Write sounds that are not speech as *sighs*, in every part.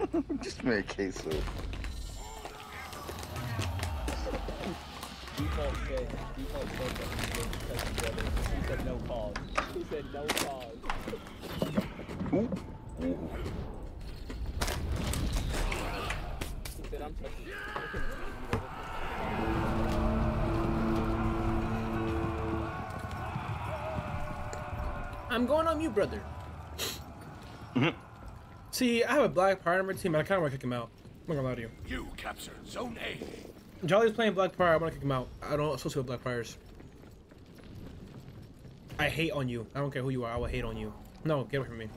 *laughs* Just made queso. Default said, default said that he didn't touch the other. He said no pause. He said no pause. Ooh. Ooh. He said I'm touching. I'm going on mute, brother. See, I have a black pirate on my team, and I kind of want to kick him out. I'm not gonna lie to you. You captured Zone A. Jolly's playing black pirate. I want to kick him out. I don't associate with black pirates. I hate on you. I don't care who you are. I will hate on you. No, get away from me.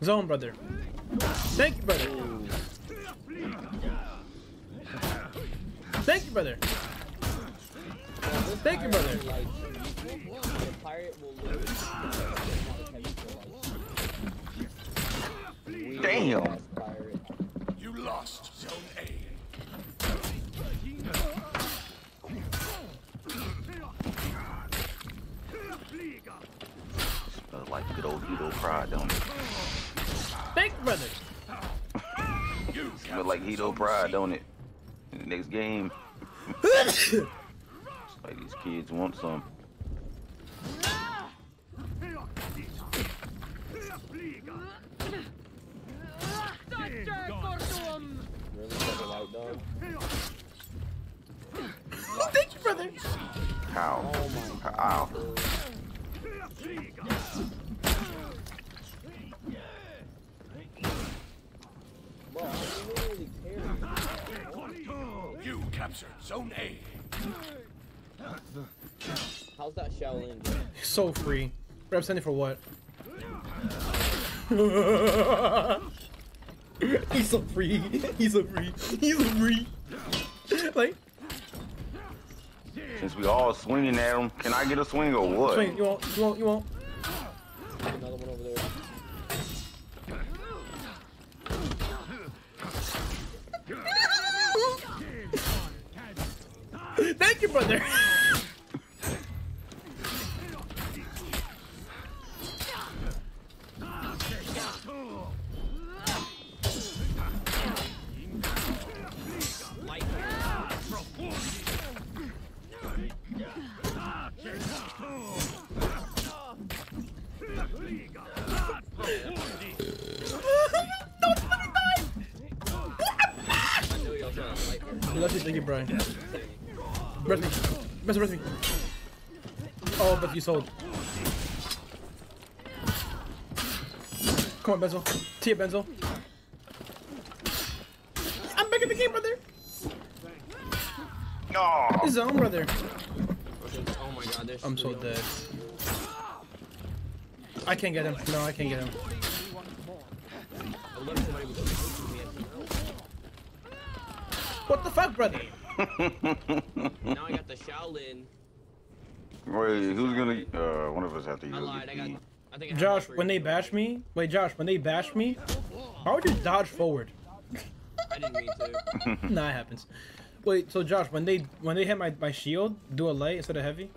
Zone, brother. Thank you, brother. Thank you, brother. Thank you, brother. Like, the pirate will literally Damn. You lost Zone A. Smells like good old Hito Pride, don't it? Thank you, brother. You Smell like captured Pride, don't it? In the next game, like these kids want some. Really fucking white dog. Thank you, brother. How? Oh my Ow. Bro, I literally carry. You captured Zone A. How's that Shaolin? bro? So free. Representing for what? *laughs* He's so free. He's so free. He's so free. like, Since we all swinging at him, can I get a swing or what? swing. You won't. You won't. You won't. Another one over there. *laughs* Thank you, brother. *laughs* sold. Come on, Benzo. Tia, Benzo. I'm back in the game, brother. No. This is on, brother. Oh my god, I'm so three of dead. I can't get him. No, I can't get him. them. I love somebody with a me at What the fuck, brother? Now I got the Shaolin. Wait, who's gonna? Uh, one of us have to use I a lied. I got. I think I Josh, when they bash me, wait, Josh, when they bash me, why would you dodge forward? I didn't mean to. *laughs* nah, it happens. Wait, so Josh, when they when they hit my, my shield, do a light instead of heavy.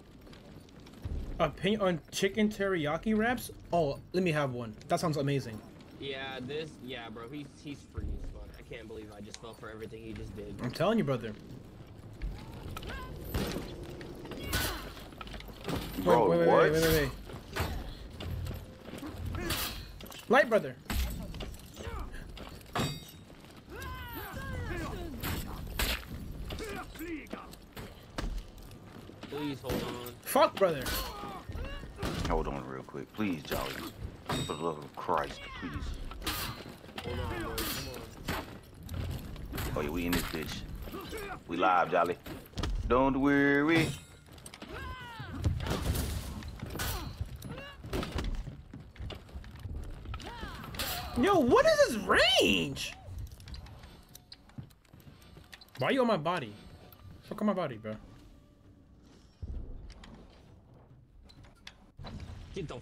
Opinion on chicken teriyaki wraps? Oh, let me have one. That sounds amazing. Yeah, this. Yeah, bro. He's he's free as fuck. I can't believe I just fell for everything he just did. I'm telling you, brother. Bro, wait, wait, what? wait, wait, wait, wait. Light, brother. Please hold on. Fuck, brother. Hold on real quick, please, Jolly. For the love of Christ, please. Hold on, boys. Come on. Oh yeah, we in this bitch. We live, Jolly. Don't worry. Yo, what is his range? Why are you on my body? Fuck on my body, bro. Get the. F-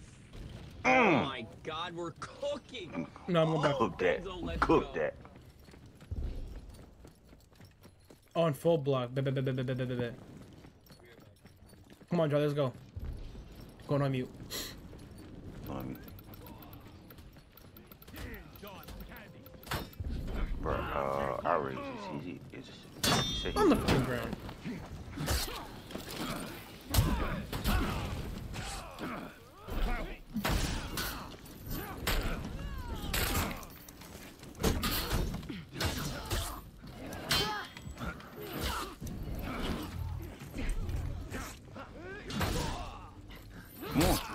oh Mm. my god, we're cooking. No, I'm going back. Cook that. Cook go. that. On full block. Bet, bet, bet, bet, bet, bet, bet, bet. Come on, Joe, let's go. Going on mute. that he on the fucking ground. More.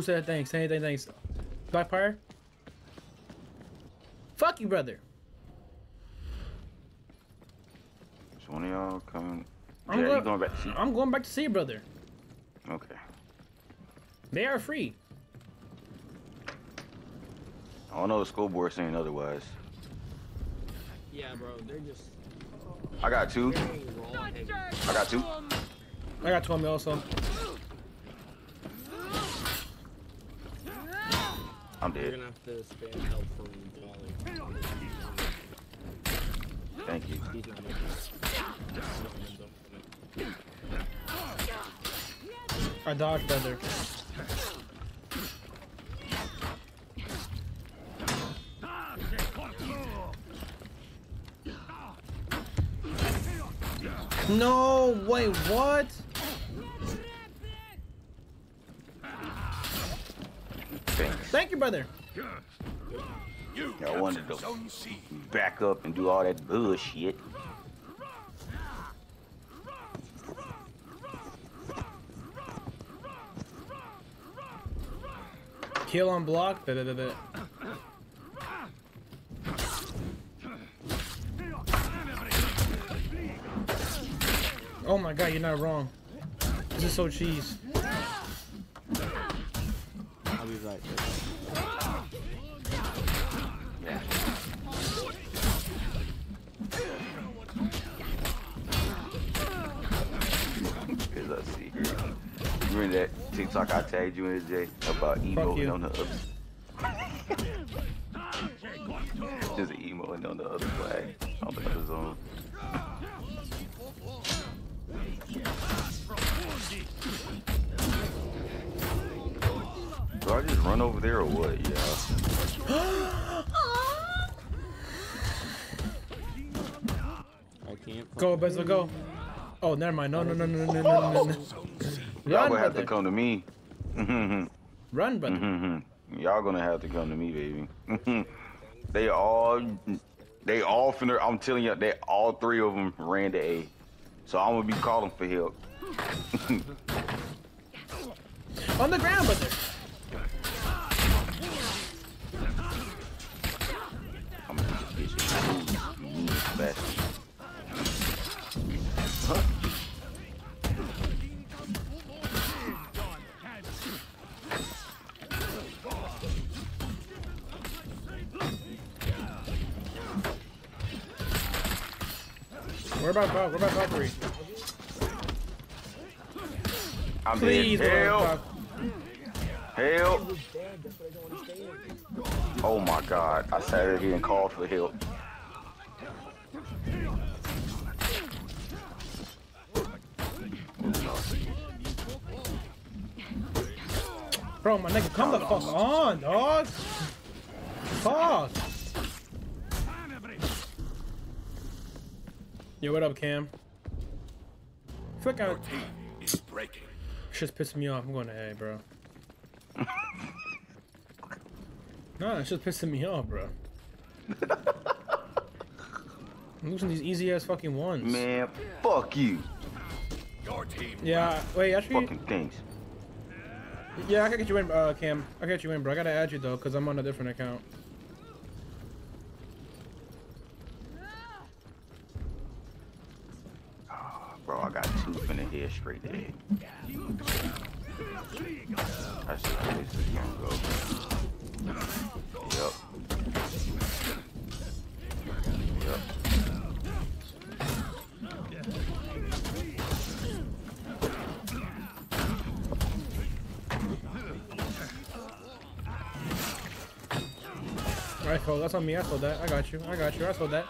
Who said thanks? Say anything thanks. Blackfire? Fuck you, brother. So one of y'all coming. I'm Yeah, going- going back to see? I'm going back to see you, brother. Okay. They are free. I don't know the school board saying otherwise. Yeah, bro, they're just I got two. very raw heavy. I got two. I got 12 mil also. I'm You're dead. gonna have to spam help from Jolly. Thank you. He's not making. I dodged, brother. No, wait, what? Thank you, brother. You I wanted to- Back up and do all that bullshit. Kill on block. Da, da, da, da. Oh my god, you're not wrong. This is so cheese. I'll be right there. Yeah. Cause I see. You remember that TikTok I tagged you in Jay about emo you. on the other. *laughs* Just emo and on the other flag on the other zone. just run over there or what? Yeah. I can't. Go, Bezel, go. Oh, never mind. No, no, no, no, no, no, no. no. Y'all gonna have to come to me. *laughs* Run, brother. *laughs* Y'all gonna have to come to me, baby. *laughs* they all, they all finna. I'm telling you, they all three of them ran to A. So I'm gonna be calling for help. On the ground, brother. Huh? Where about Bob? Where about Valkyrie? I'm Please. Help! Help! Oh my God! I sat here and called for help. Bro, my nigga, come the fuck on, dog. Fuck. Yo, what up, Cam? Fuck out. Team is breaking. Shit's pissing me off. I'm going to A, bro. *laughs* nah, it's just pissing me off, bro. I'm losing these easy ass fucking ones. Man, fuck you. Your team Yeah, wait, actually, Fucking things. Yeah, I can get you in, uh, Cam. I can get you in, bro. I gotta add you though, cause I'm on a different account. Bro, I got two finna head straight to head. That's is gonna go. Phil, that's on me. I saw that. I got you. I got you. I saw that.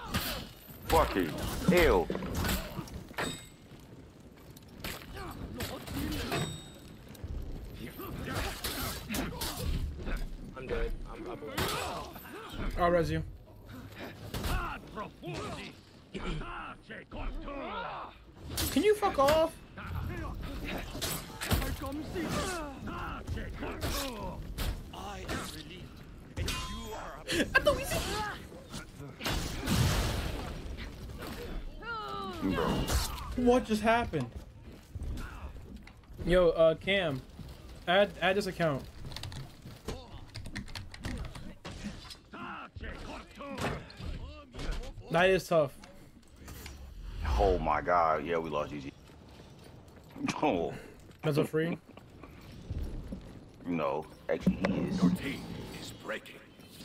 Fuck it. Ew. I'm good. I'm up. away. I'll res you. Can you fuck off? I am relieved. And you are a I thought we said- Bro. What just happened? Yo, uh, Cam, add add this account. That is tough. Oh my god. Yeah, we lost GG. Oh. Mezzo free. No. Actually, he is. Your team is breaking.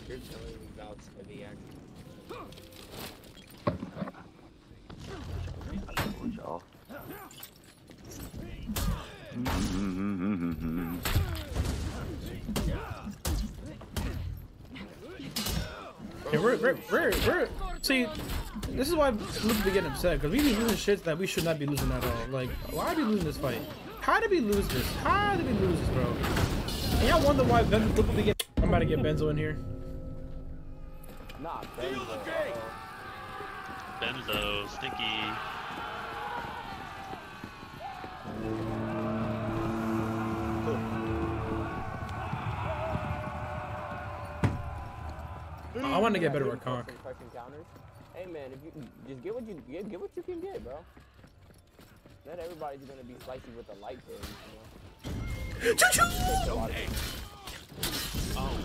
You're telling me about the action. Y'all. Yeah, we're, we're, we're, we're, see, this is why Luke be getting upset, because we be losing shit that we should not be losing at all. Like, why are we losing this fight? How did we lose this? How did we lose this, bro? And y'all wonder why Ben, Luke be getting... I'm about to get Benzo in here. Nah, Benzo. Benzo, Stinky. I want to get better at with Conk. some crushing counters. Hey man, if you just get what you get, get what you can get, bro. Not everybody's gonna be spicy with the light things, you know. Takes a lot of- Oh,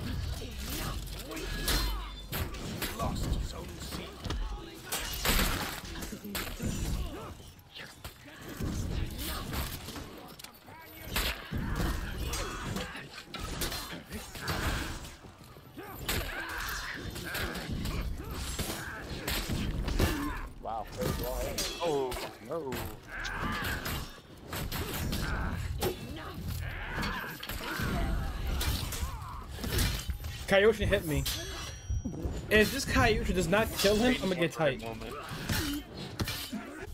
Lost zone C. Wow, first wall. hey. oh, no. Kyoshin hit me. If this Kyoshin does not kill him, I'm gonna get tight. Moment.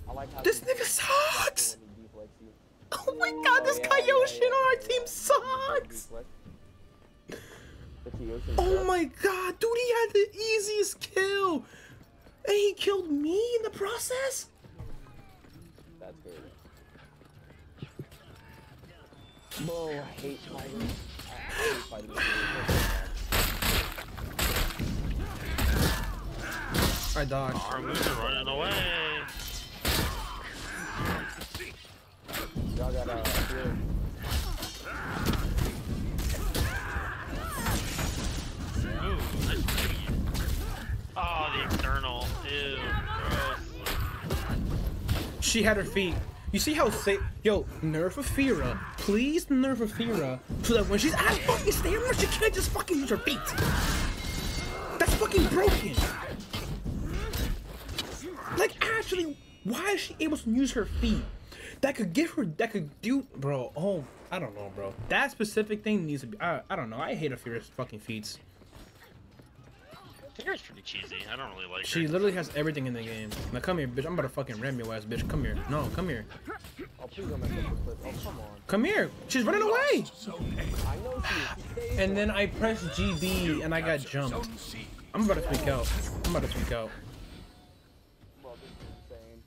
I like how This nigga sucks! when he deflects you. Oh my god, this Kyoshin on our team sucks! Deflect. The Kyoshi Oh my god, dude, he had the easiest kill! And he killed me in the process? That's crazy. Bro, I hate fighting. I hate fighting. *sighs* *sighs* *sighs* I dodged. Our moves are running away. Y'all got uh, here. Ooh, nice. Oh, the external. Ew, gross. She had her feet. You see how safe? Yo, nerf Afeera. Please nerf Afeera. So that when she's out of fucking stamina, she can't just fucking use her feet. That's fucking broken. Like, actually, why is she able to use her feet? That could give her, that could do, bro. Oh, I don't know, bro. That specific thing needs to be, I, I don't know. I hate Afeera's fucking feet. Tigger's pretty cheesy. I don't really like She her. literally has everything in the game. Now come here, bitch. I'm about to fucking ram your ass, bitch. Come here. No, come here. Oh, please don't make up the clip. Oh, come. Come here. She's running away. Zone A. I know she is. She stays And then I pressed GB and I got jumped. Zone C. I'm about to tweak out. I'm about to tweak out.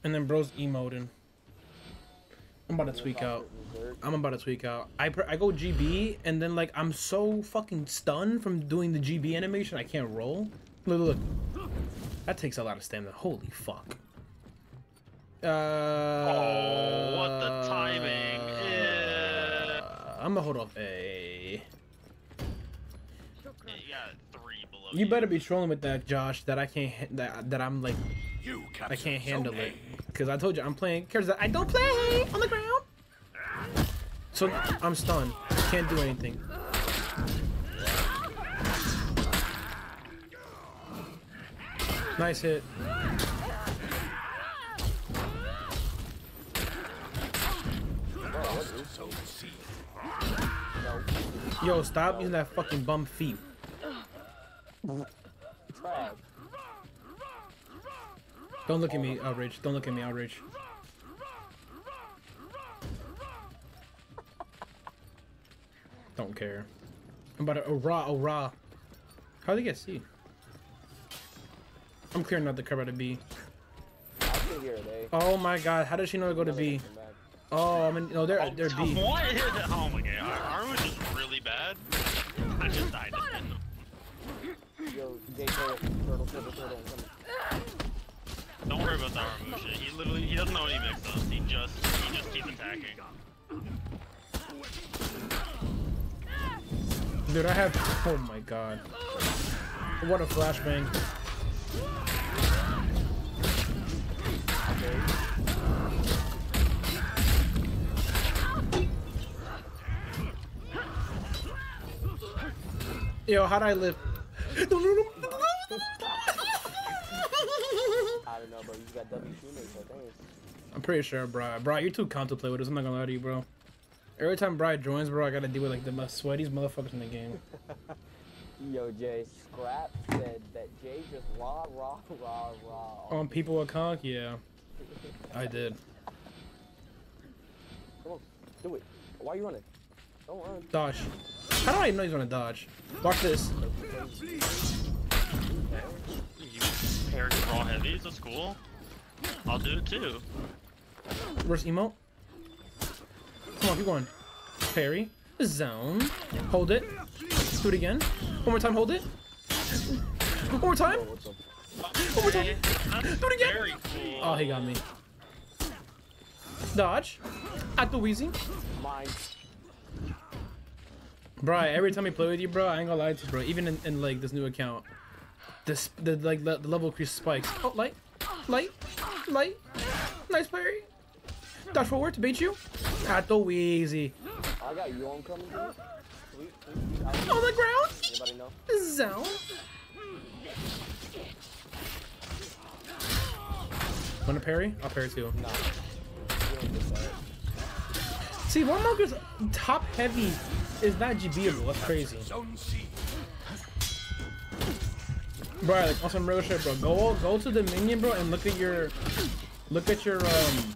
And then bro's emoting. I'm about to tweak out. I'm about to tweak out. I pr- I go GB and then like I'm so fucking stunned from doing the GB animation I can't roll. Look, look. That takes a lot of stamina. Holy fuck. Uh, Oh, what the timing. Yeah. I'm gonna hold off A. Yeah, you got three below You better be trolling with that, Josh. That I can't. ha- That that I'm like You I can't handle it because I told you I'm playing characters I don't play on the ground. So I'm stunned. Can't do anything. Nice hit. Yo, stop using that fucking bum feet. Don't look at me, outrage. Don't look at me, outrage. Don't care. I'm about to oh raw, oh raw. How they get C? I'm clearing out the crap out of B. I still here today. Oh my god, how does she know to go to B? Oh, I mean, no, they're Oh, they're B. What? *laughs* Oh my god, our, our was just really bad. I just died. Yo, J turtle, turtle, turtle, turtle, I'm coming. Don't worry about that Aramusha. He literally, he doesn't know any mix ups. He just, he just keeps attacking. Dude, I have. Oh my god. What a flashbang. Yo, how'd I live? I don't know, bro. You got W teammates, so thanks. I'm pretty sure, bro. Bro, you're too calm to play with us. I'm not gonna lie to you, bro. Every time Brian joins, bro, I gotta deal with like the most sweatiest motherfuckers in the game. *laughs* Yo, Jay, Scrap said that Jay just rah, rah, rah, rah. On people with conk, yeah, I did. Come on, do it. Why are you running? Don't run. Dodge. How do I know he's gonna dodge? Watch this. You pairing raw heavies, that's cool. I'll do it too. Where's emote? Come on, keep going. Parry. Zone. Hold it. Do it again. One more time, hold it. One more time. One more time. Do it again. Oh, he got me. Dodge. At the Wheezy. Mine. Bro, every time I play with you, bro, I ain't gonna lie to you, bro. Even in, in like this new account, this the like the, the level increase spikes. Oh, light, light, light. Nice parry. Dodge forward to bait you. At the Wheezy. I got you on coming. On the ground. Know? Zone. Wanna parry? I'll parry too. Nah. That. See, Warmonger's top heavy is not GBable. That's crazy. Bro, like on some real shit, bro. Go go to the minion, bro, and look at your look at your um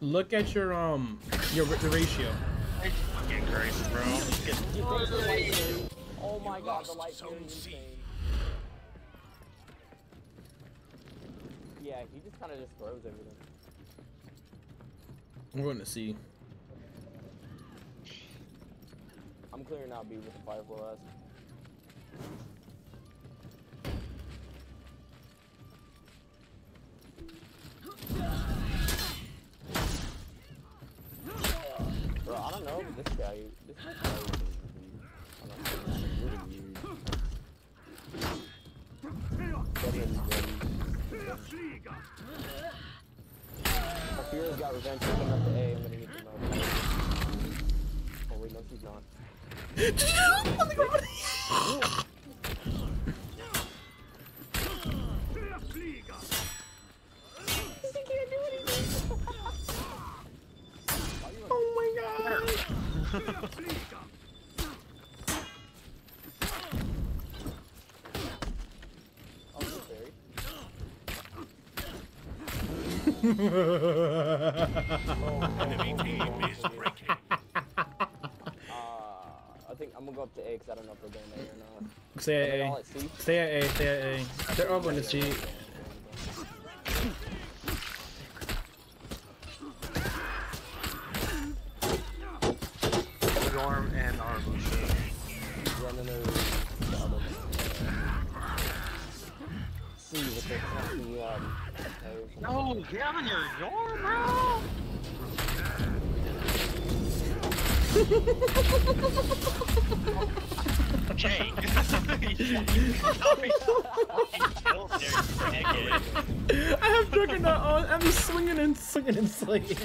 look at your um your the ratio. Fucking Christ, bro. Get- You broke the light barrier. Oh my god, the light barrier is. Yeah, he just kind of just throws everything. We're going to see. I'm clearing out B with the Firefly last. Bro, I don't know, but this guy, this guy is I don't know, really weird. Devin's ready. Akira's got revenge, coming up to A, I'm gonna need to know. Oh wait, no she's not. *laughs* *laughs* Oh my god. Oh, this fairy. Enemy team is breaking. Uh, I think I'm gonna go up to A because I don't know if they're going A or not. Stay at A. at C? Stay at A. Stay at A. They're all going to see. Storm and Aramusha. Yeah, and then there's the other one. C with the funky, um, players. Oh, no, get on your Yorm, bro! Jay! *laughs* I have Juggernaut on. I'm swinging and swinging and swinging.